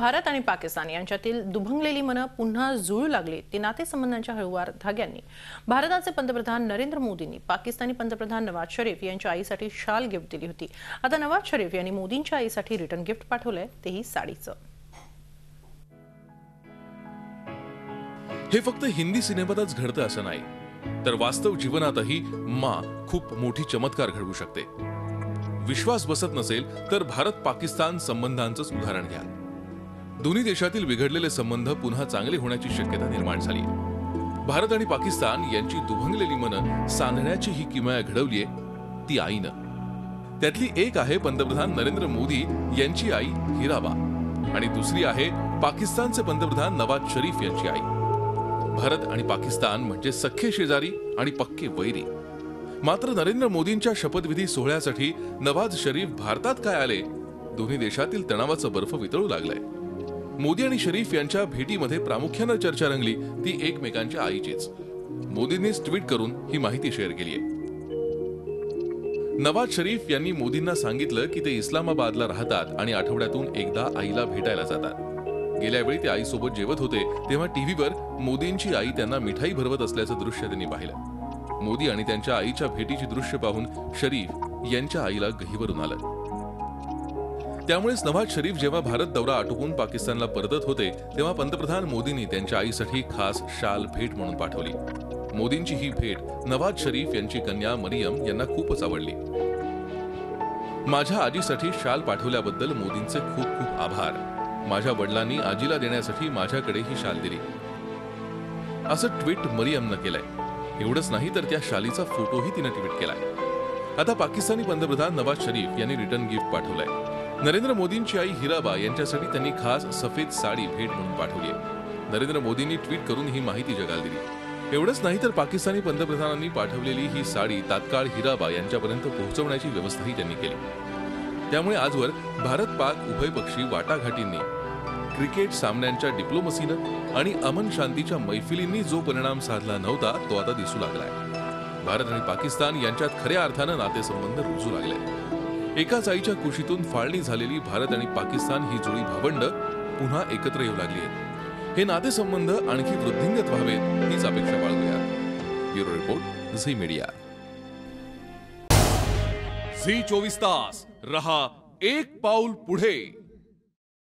भारत आणि पाकिस्तान यांच्यातील दुभंगलेली मनं पुन्हा जुळू लागली. ती नातेसंबंधांच्या हळूवार धाग्यांनी. भारताचे पंतप्रधान नरेंद्र मोदींनी पाकिस्तानी पंतप्रधान नवाज शरीफ यांच्या आईसाठी शाल गिफ्ट दिली होती. आता नवाज शरीफ यांनी मोदींच्या आईसाठी रिटर्न गिफ्ट पाठवलंय. तेही साडीचं. हे फक्त हिंदी सिनेमातच घडतं असं नाही तर वास्तव जीवनातही मा खूप मोठी चमत्कार घडवू शकते. विश्वास बसत नसेल तर भारत पाकिस्तान संबंधांचंच उदाहरण घ्या. दोन्ही देशातील बिघडलेले संबंध पुन्हा चांगले होण्याची शक्यता निर्माण झाली. भारत आणि पाकिस्तान यांची दुभंगलेली मनं सांधण्याची ही किमया घडवलीये ती आईनं. त्यातली एक आहे पंतप्रधान नरेंद्र मोदी यांची आई हिराबा आणि दुसरी आहे पाकिस्तानचे पंतप्रधान नवाज शरीफ यांची आई. भारत आणि पाकिस्तान म्हणजे सख्खे शेजारी आणि पक्के वैरी. मात्र नरेंद्र मोदींच्या शपथविधी सोहळ्यासाठी नवाज शरीफ भारतात काय आले? दोन्ही देशातील तणावाचं बर्फ वितळू लागलंय. मोदी आणि शरीफ यांच्या भेटीमध्ये प्रामुख्यानं चर्चा रंगली ती एकमेकांच्या आईचीच. मोदींनीच ट्विट करून ही माहिती शेअर केली आहे. नवाज शरीफ यांनी मोदींना सांगितलं की ते इस्लामाबादला राहतात आणि आठवड्यातून एकदा आईला भेटायला जातात. गेल्या वेळी ते आईसोबत जेवत होते तेव्हा टीव्हीवर मोदींची आई त्यांना मिठाई भरवत असल्याचं दृश्य त्यांनी पाहिलं. मोदी आणि त्यांच्या आईच्या भेटीची दृश्य पाहून शरीफ यांच्या आईला गहीवरून आलं. त्यामुळेच नवाज शरीफ जेव्हा भारत दौरा आटोपून पाकिस्तानला परतत होते तेव्हा पंतप्रधान मोदींनी त्यांच्या आईसाठी खास शाल भेट म्हणून पाठवली. मोदींची ही भेट नवाज शरीफ यांची कन्या मरियम यांना खूपच आवडली. माझ्या आजीसाठी शाल पाठवल्याबद्दल मोदींचे खूप खूप आभार. माझ्या वडिलांनी आजीला देण्यासाठी माझ्याकडे ही शाल दिली. असं ट्विट मरियमनं केलंय. एवढंच नाही तर त्या शालीचा फोटोही तिनं ट्विट केलाय. आता पाकिस्तानी पंतप्रधान नवाज शरीफ यांनी रिटर्न गिफ्ट पाठवलंय. नरेंद्र मोदींची आई हिराबा यांच्यासाठी त्यांनी खास सफेद साडी भेट म्हणून पाठवली आहे. नरेंद्र मोदींनी ट्विट करून ही माहिती जगाला दिली. एवढंच नाही तर पाकिस्तानी पंतप्रधानांनी पाठवलेली ही साडी तात्काळ हिराबा यांच्यापर्यंत पोहोचवण्याची व्यवस्थाही त्यांनी केली. त्यामुळे आजवर भारत पाक उभयपक्षी वाटाघाटींनी क्रिकेट सामन्यांच्या डिप्लोमसीनं आणि अमन शांतीच्या मैफिलींनी जो परिणाम साधला नव्हता तो आता दिसू लागलाय. भारत आणि पाकिस्तान यांच्यात खऱ्या अर्थानं नातेसंबंध रुजू लागले एकाच आईच्या कुशीतून फाळणी झालेली भारत आणि पाकिस्तान ही जुळी भावंड पुन्हा एकत्र येऊ लागली आहेत. हे नातेसंबंध आणखी वृद्धिंगत व्हावेत हीच अपेक्षा बाळगूया. Bureau report Zee media. Zee चोवीस तास रहा एक पाऊल पुढे.